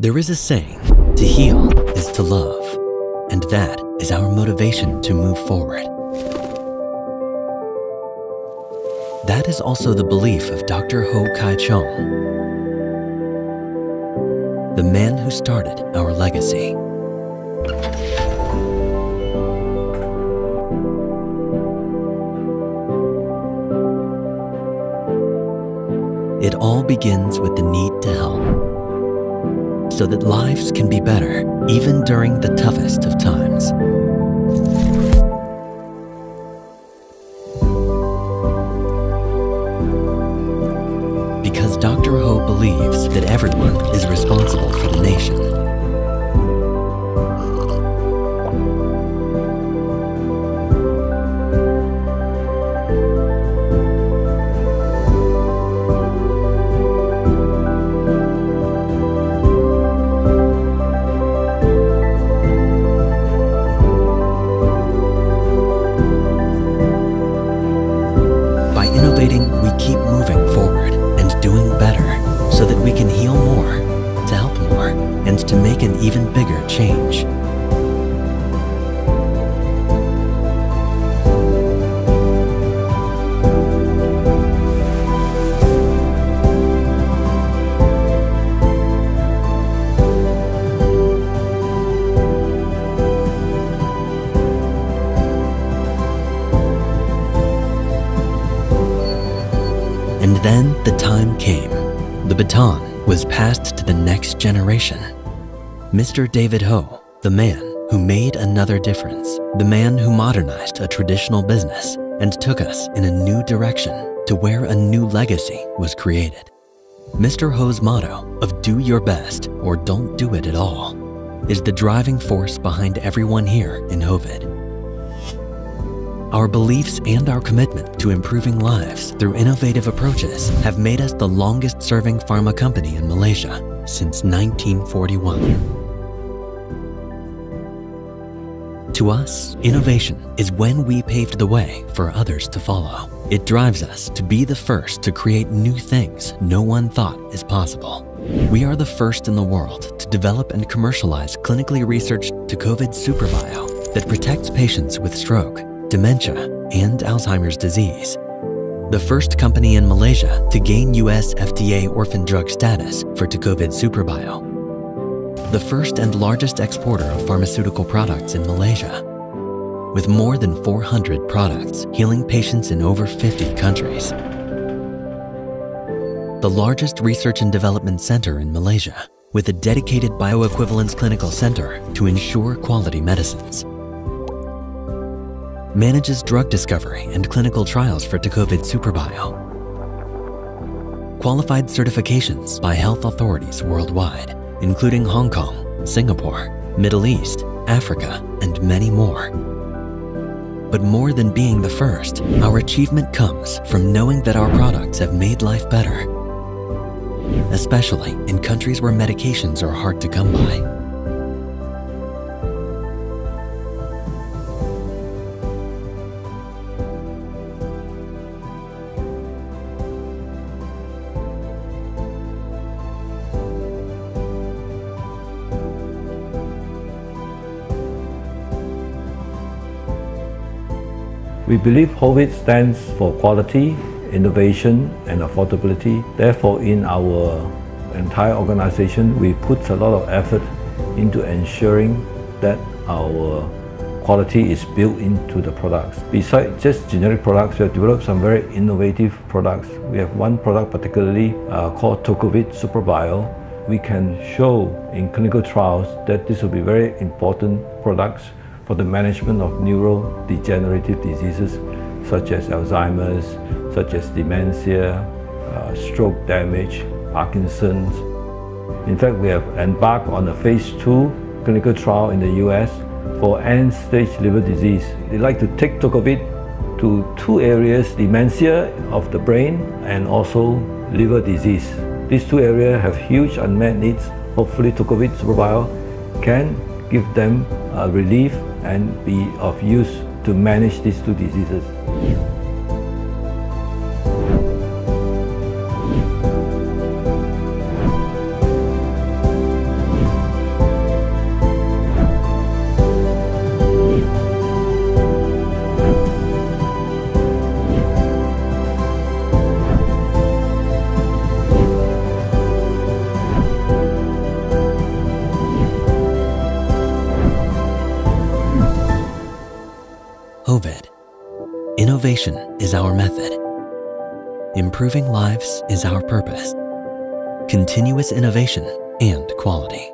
There is a saying, to heal is to love, and that is our motivation to move forward. That is also the belief of Dr. Ho Kai Cheong, the man who started our legacy. It all begins with the need to help, so that lives can be better even during the toughest of times. Because Dr. Ho believes that everyone is responsible for the nation. So that we can heal more, to help more, and to make an even bigger change. And then the time came. The baton was passed to the next generation. Mr. David Ho, the man who made another difference, the man who modernized a traditional business and took us in a new direction to where a new legacy was created. Mr. Ho's motto of do your best or don't do it at all is the driving force behind everyone here in Hovid. Our beliefs and our commitment to improving lives through innovative approaches have made us the longest serving pharma company in Malaysia since 1941. To us, innovation is when we paved the way for others to follow. It drives us to be the first to create new things no one thought is possible. We are the first in the world to develop and commercialize clinically researched Tocovid SupraBio that protects patients with stroke, dementia, and Alzheimer's disease. The first company in Malaysia to gain US FDA orphan drug status for Tocovid SupraBio. The first and largest exporter of pharmaceutical products in Malaysia. With more than 400 products healing patients in over 50 countries. The largest research and development center in Malaysia with a dedicated bioequivalence clinical center to ensure quality medicines manages drug discovery and clinical trials for Tocovid SupraBio. Qualified certifications by health authorities worldwide, including Hong Kong, Singapore, Middle East, Africa, and many more. But more than being the first, our achievement comes from knowing that our products have made life better, especially in countries where medications are hard to come by. We believe HOVID stands for quality, innovation, and affordability. Therefore, in our entire organization, we put a lot of effort into ensuring that our quality is built into the products. Besides just generic products, we have developed some very innovative products. We have one product particularly uh, called Tocovid SupraBio. We can show in clinical trials that this will be very important products for the management of neurodegenerative diseases such as Alzheimer's, such as dementia, uh, stroke damage, Parkinson's. In fact, we have embarked on a phase two clinical trial in the US for end-stage liver disease. They like to take Tocovid to two areas, dementia of the brain and also liver disease. These two areas have huge unmet needs. Hopefully Tocovid SupraBio can give them uh, relief and be of use to manage these two diseases. Innovation is our method. Improving lives is our purpose. Continuous innovation and quality.